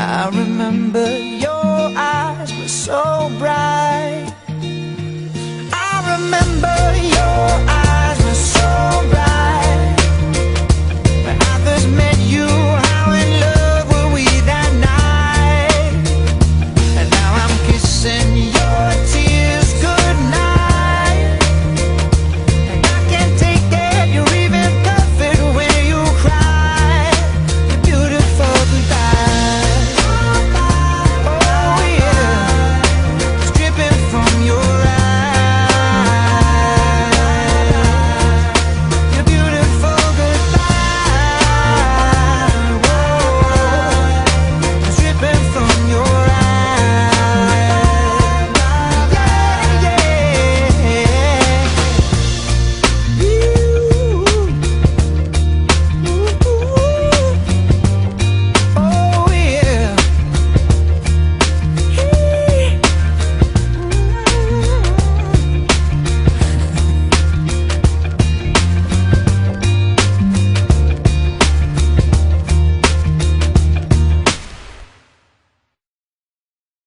I remember your eyes were so bright. I remember.